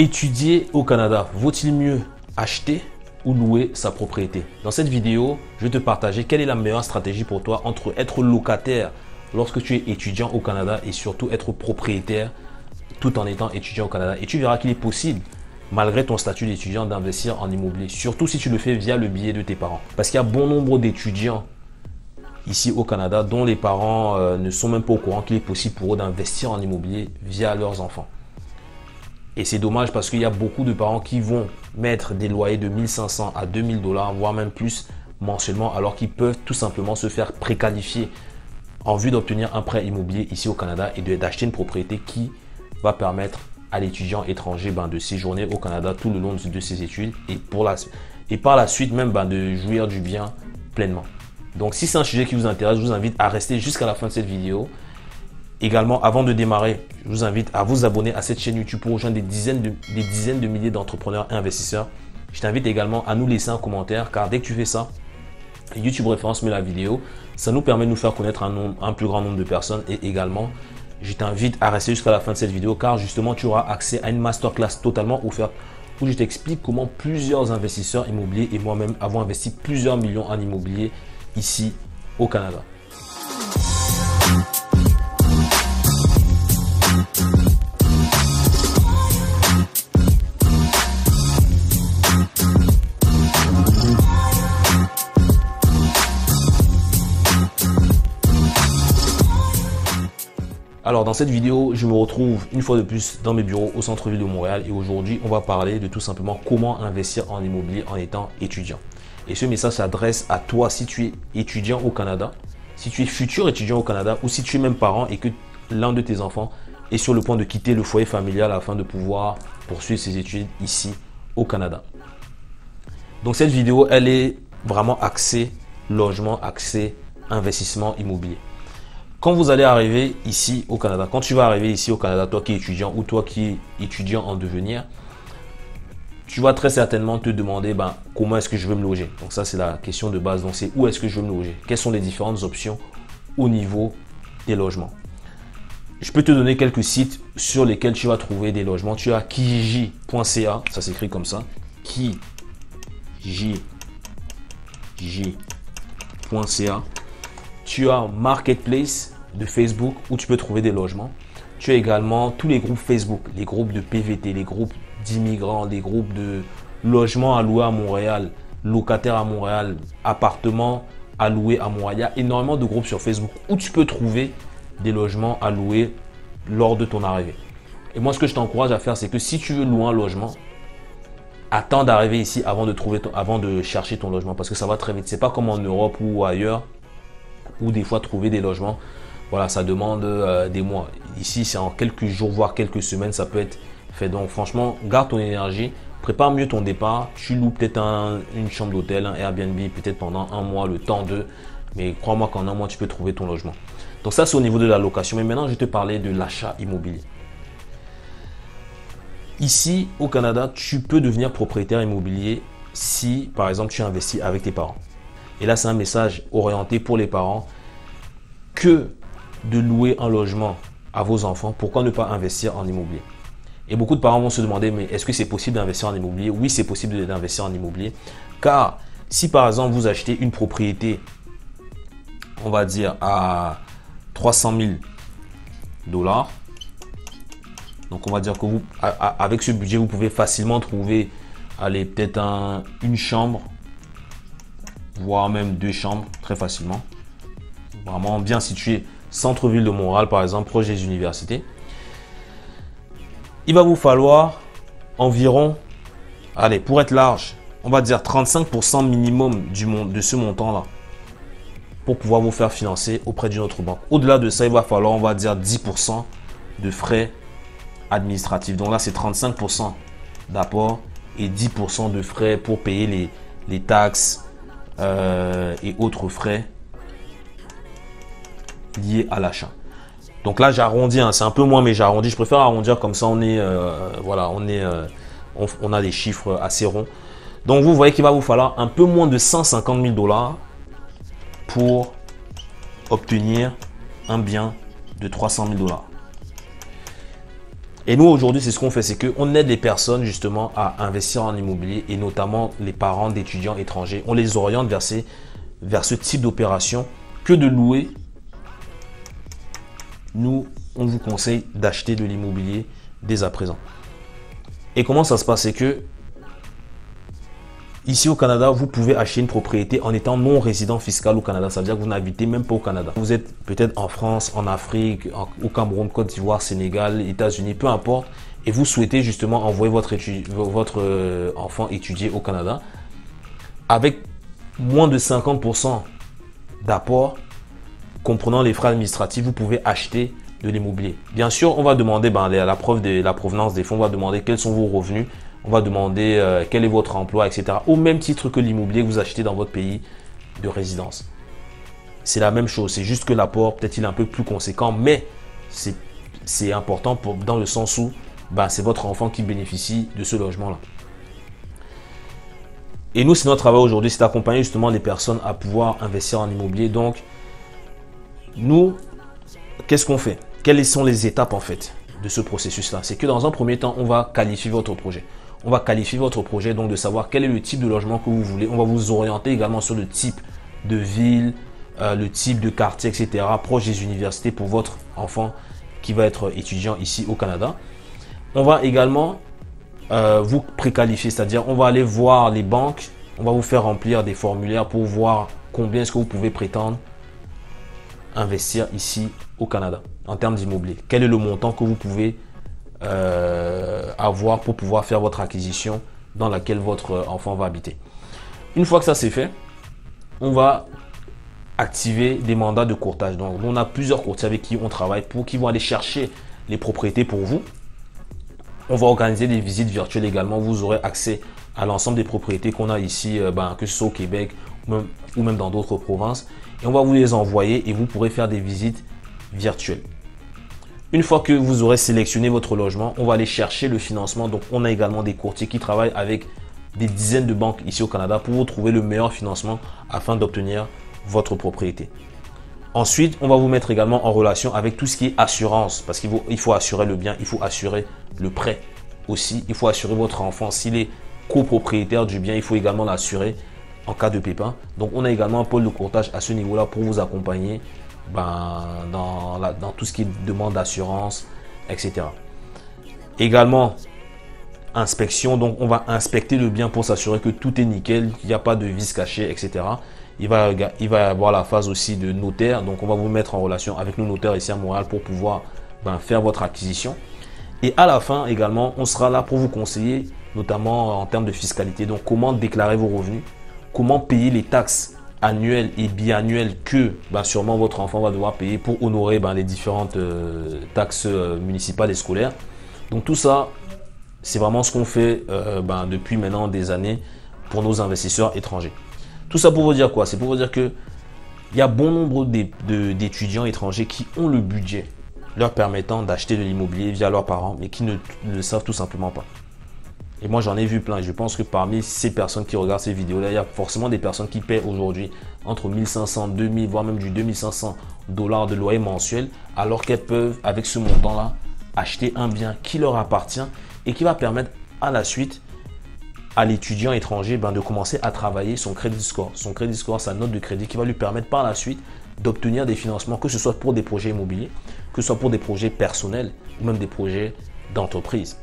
Étudier au Canada, vaut-il mieux acheter ou louer sa propriété? Dans cette vidéo, je vais te partager quelle est la meilleure stratégie pour toi entre être locataire lorsque tu es étudiant au Canada et surtout être propriétaire tout en étant étudiant au Canada. Et tu verras qu'il est possible, malgré ton statut d'étudiant, d'investir en immobilier, surtout si tu le fais via le billet de tes parents. Parce qu'il y a bon nombre d'étudiants ici au Canada dont les parents euh, ne sont même pas au courant qu'il est possible pour eux d'investir en immobilier via leurs enfants. Et c'est dommage parce qu'il y a beaucoup de parents qui vont mettre des loyers de 1500 à 2000 dollars, voire même plus mensuellement, alors qu'ils peuvent tout simplement se faire préqualifier en vue d'obtenir un prêt immobilier ici au Canada et d'acheter une propriété qui va permettre à l'étudiant étranger ben, de séjourner au Canada tout le long de ses études et, par la suite même ben, de jouir du bien pleinement. Donc si c'est un sujet qui vous intéresse, je vous invite à rester jusqu'à la fin de cette vidéo Également, avant de démarrer, je vous invite à vous abonner à cette chaîne YouTube pour rejoindre des dizaines de, milliers d'entrepreneurs et investisseurs. Je t'invite également à nous laisser un commentaire car dès que tu fais ça, YouTube référence met la vidéo. Ça nous permet de nous faire connaître un, un plus grand nombre de personnes et également, je t'invite à rester jusqu'à la fin de cette vidéo car justement, tu auras accès à une masterclass totalement offerte où je t'explique comment plusieurs investisseurs immobiliers et moi-même avons investi plusieurs millions en immobilier ici au Canada. Alors dans cette vidéo, je me retrouve une fois de plus dans mes bureaux au centre-ville de Montréal et aujourd'hui, on va parler de tout simplement comment investir en immobilier en étant étudiant. Et ce message s'adresse à toi si tu es étudiant au Canada, si tu es futur étudiant au Canada ou si tu es même parent et que l'un de tes enfants est sur le point de quitter le foyer familial afin de pouvoir poursuivre ses études ici au Canada. Donc cette vidéo, elle est vraiment axée logement, axée investissement immobilier. Quand vous allez arriver ici au Canada, quand tu vas arriver ici au Canada, toi qui es étudiant ou toi qui es étudiant en devenir, tu vas très certainement te demander ben, comment est-ce que je veux me loger? Donc ça, c'est la question de base. Donc c'est où est-ce que je veux me loger? Quelles sont les différentes options au niveau des logements? Je peux te donner quelques sites sur lesquels tu vas trouver des logements. Tu as kijiji.ca, ça s'écrit comme ça. Kijiji.ca tu as Marketplace de Facebook où tu peux trouver des logements. Tu as également tous les groupes Facebook, les groupes de PVT, les groupes d'immigrants, les groupes de logements à louer à Montréal, locataires à Montréal, appartements à louer à Montréal. Il y a énormément de groupes sur Facebook où tu peux trouver des logements à louer lors de ton arrivée. Et moi, ce que je t'encourage à faire, c'est que si tu veux louer un logement, attends d'arriver ici avant de, avant de chercher ton logement parce que ça va très vite. C'est pas comme en Europe ou ailleurs ou des fois trouver des logements. Voilà, ça demande euh, des mois. Ici, c'est en quelques jours, voire quelques semaines, ça peut être fait. Donc, franchement, garde ton énergie, prépare mieux ton départ. Tu loues peut-être une chambre d'hôtel, un Airbnb, peut-être pendant un mois, le temps de. Mais crois-moi qu'en un mois, tu peux trouver ton logement. Donc, ça, c'est au niveau de la location. Mais maintenant, je vais te parler de l'achat immobilier. Ici, au Canada, tu peux devenir propriétaire immobilier si, par exemple, tu investis avec tes parents. Et là, c'est un message orienté pour les parents que de louer un logement à vos enfants. Pourquoi ne pas investir en immobilier? Et beaucoup de parents vont se demander, mais est-ce que c'est possible d'investir en immobilier? Oui, c'est possible d'investir en immobilier. Car si par exemple vous achetez une propriété, on va dire à 300 000 dollars, donc on va dire que vous, avec ce budget, vous pouvez facilement trouver, allez, peut-être une chambre voire même deux chambres très facilement. Vraiment bien situé, centre-ville de Montréal par exemple, proche des universités. Il va vous falloir environ, allez, pour être large, on va dire 35% minimum du de ce montant-là pour pouvoir vous faire financer auprès d'une autre banque. Au-delà de ça, il va falloir, on va dire 10% de frais administratifs. Donc là, c'est 35% d'apport et 10% de frais pour payer les, les taxes, euh, et autres frais liés à l'achat. Donc là, j'arrondis, hein, c'est un peu moins, mais j'arrondis. Je préfère arrondir comme ça, on est, euh, voilà, on est, euh, on, a des chiffres assez ronds. Donc vous voyez qu'il va vous falloir un peu moins de 150 000 dollars pour obtenir un bien de 300 000 dollars. Et nous, aujourd'hui, c'est ce qu'on fait, c'est qu'on aide les personnes justement à investir en immobilier et notamment les parents d'étudiants étrangers. On les oriente vers, vers ce type d'opération que de louer. Nous, on vous conseille d'acheter de l'immobilier dès à présent. Et comment ça se passe? C'est que Ici au Canada, vous pouvez acheter une propriété en étant non résident fiscal au Canada. Ça veut dire que vous n'habitez même pas au Canada. Vous êtes peut-être en France, en Afrique, au Cameroun, Côte d'Ivoire, Sénégal, États-Unis, peu importe. Et vous souhaitez justement envoyer votre, euh, enfant étudier au Canada. Avec moins de 50% d'apport, comprenant les frais administratifs, vous pouvez acheter de l'immobilier. Bien sûr, on va demander ben, la preuve de la provenance des fonds, on va demander quels sont vos revenus, on va demander euh, quel est votre emploi, etc. Au même titre que l'immobilier que vous achetez dans votre pays de résidence. C'est la même chose, c'est juste que l'apport, peut-être il est un peu plus conséquent, mais c'est important dans le sens où ben, c'est votre enfant qui bénéficie de ce logement-là. Et nous, c'est notre travail aujourd'hui, c'est d'accompagner justement les personnes à pouvoir investir en immobilier. Donc, nous, qu'est-ce qu'on fait? Quelles sont les étapes en fait de ce processus-là? C'est que dans un premier temps, on va qualifier votre projet on va qualifier votre projet, donc de savoir quel est le type de logement que vous voulez. On va vous orienter également sur le type de ville, euh, le type de quartier, etc. proche des universités pour votre enfant qui va être étudiant ici au Canada. On va également euh, vous préqualifier, c'est-à-dire on va aller voir les banques, on va vous faire remplir des formulaires pour voir combien est-ce que vous pouvez prétendre investir ici au Canada en termes d'immobilier. Quel est le montant que vous pouvez euh, avoir pour pouvoir faire votre acquisition dans laquelle votre enfant va habiter. Une fois que ça c'est fait, on va activer des mandats de courtage. Donc, on a plusieurs courtiers avec qui on travaille pour qui vont aller chercher les propriétés pour vous. On va organiser des visites virtuelles également. Vous aurez accès à l'ensemble des propriétés qu'on a ici, euh, ben, que ce soit au Québec ou même, ou même dans d'autres provinces. Et on va vous les envoyer et vous pourrez faire des visites virtuelles. Une fois que vous aurez sélectionné votre logement, on va aller chercher le financement. Donc, on a également des courtiers qui travaillent avec des dizaines de banques ici au Canada pour vous trouver le meilleur financement afin d'obtenir votre propriété. Ensuite, on va vous mettre également en relation avec tout ce qui est assurance parce qu'il faut, faut assurer le bien, il faut assurer le prêt aussi. Il faut assurer votre enfant. S'il est copropriétaire du bien, il faut également l'assurer en cas de pépin. Donc, on a également un pôle de courtage à ce niveau-là pour vous accompagner ben, dans, dans tout ce qui demande d'assurance, etc. Également, inspection. Donc, on va inspecter le bien pour s'assurer que tout est nickel, qu'il n'y a pas de vis caché, etc. Il va, il va y avoir la phase aussi de notaire. Donc, on va vous mettre en relation avec nos notaires ici à Montréal pour pouvoir ben, faire votre acquisition. Et à la fin également, on sera là pour vous conseiller, notamment en termes de fiscalité. Donc, comment déclarer vos revenus, comment payer les taxes? Annuel et biannuel que bah, sûrement votre enfant va devoir payer pour honorer bah, les différentes euh, taxes euh, municipales et scolaires. Donc tout ça, c'est vraiment ce qu'on fait euh, bah, depuis maintenant des années pour nos investisseurs étrangers. Tout ça pour vous dire quoi? C'est pour vous dire que il y a bon nombre d'étudiants étrangers qui ont le budget leur permettant d'acheter de l'immobilier via leurs parents, mais qui ne le savent tout simplement pas. Et moi, j'en ai vu plein. Je pense que parmi ces personnes qui regardent ces vidéos-là, il y a forcément des personnes qui paient aujourd'hui entre 1500, 2000, voire même du 2500 dollars de loyer mensuel, alors qu'elles peuvent, avec ce montant-là, acheter un bien qui leur appartient et qui va permettre à la suite à l'étudiant étranger ben, de commencer à travailler son crédit score. Son crédit score, sa note de crédit qui va lui permettre par la suite d'obtenir des financements, que ce soit pour des projets immobiliers, que ce soit pour des projets personnels ou même des projets d'entreprise.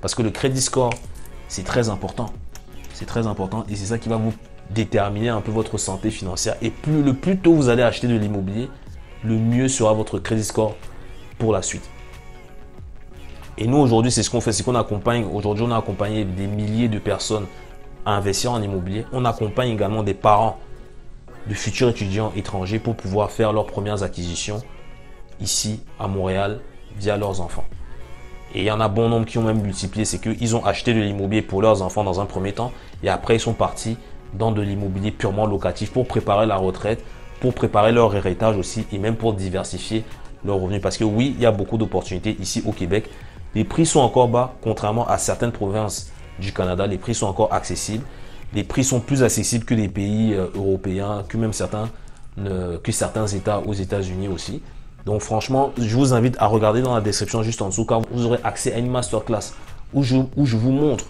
Parce que le crédit score, c'est très important. C'est très important et c'est ça qui va vous déterminer un peu votre santé financière. Et plus le plus tôt vous allez acheter de l'immobilier, le mieux sera votre crédit score pour la suite. Et nous aujourd'hui, c'est ce qu'on fait, c'est qu'on accompagne. Aujourd'hui, on a accompagné des milliers de personnes à investir en immobilier. On accompagne également des parents de futurs étudiants étrangers pour pouvoir faire leurs premières acquisitions ici à Montréal via leurs enfants. Et il y en a bon nombre qui ont même multiplié, c'est qu'ils ont acheté de l'immobilier pour leurs enfants dans un premier temps et après ils sont partis dans de l'immobilier purement locatif pour préparer la retraite, pour préparer leur héritage aussi et même pour diversifier leurs revenus. Parce que oui, il y a beaucoup d'opportunités ici au Québec. Les prix sont encore bas, contrairement à certaines provinces du Canada. Les prix sont encore accessibles. Les prix sont plus accessibles que les pays euh, européens, que même certains, que certains États aux États-Unis aussi. Donc franchement, je vous invite à regarder dans la description juste en dessous car vous aurez accès à une masterclass où je, où je vous montre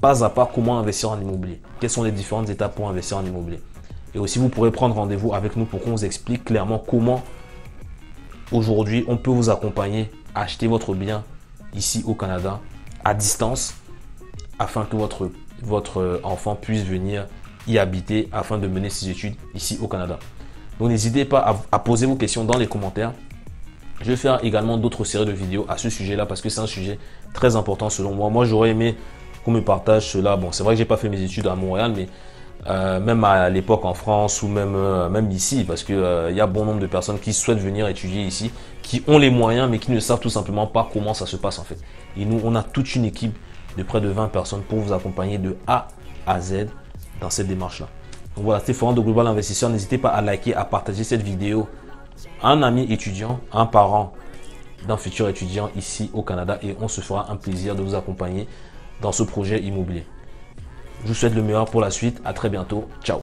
pas à pas comment investir en immobilier. Quelles sont les différentes étapes pour investir en immobilier. Et aussi, vous pourrez prendre rendez-vous avec nous pour qu'on vous explique clairement comment aujourd'hui on peut vous accompagner à acheter votre bien ici au Canada à distance afin que votre, votre enfant puisse venir y habiter afin de mener ses études ici au Canada. Donc n'hésitez pas à, poser vos questions dans les commentaires. Je vais faire également d'autres séries de vidéos à ce sujet-là parce que c'est un sujet très important selon moi. Moi, j'aurais aimé qu'on me partage cela. Bon, c'est vrai que j'ai pas fait mes études à Montréal, mais euh, même à l'époque en France ou même, euh, même ici, parce qu'il euh, y a bon nombre de personnes qui souhaitent venir étudier ici, qui ont les moyens, mais qui ne savent tout simplement pas comment ça se passe en fait. Et nous, on a toute une équipe de près de 20 personnes pour vous accompagner de A à Z dans cette démarche-là. Donc voilà, c'était Florent de Global Investisseur. N'hésitez pas à liker, à partager cette vidéo à un ami étudiant, un parent d'un futur étudiant ici au Canada et on se fera un plaisir de vous accompagner dans ce projet immobilier. Je vous souhaite le meilleur pour la suite. À très bientôt. Ciao.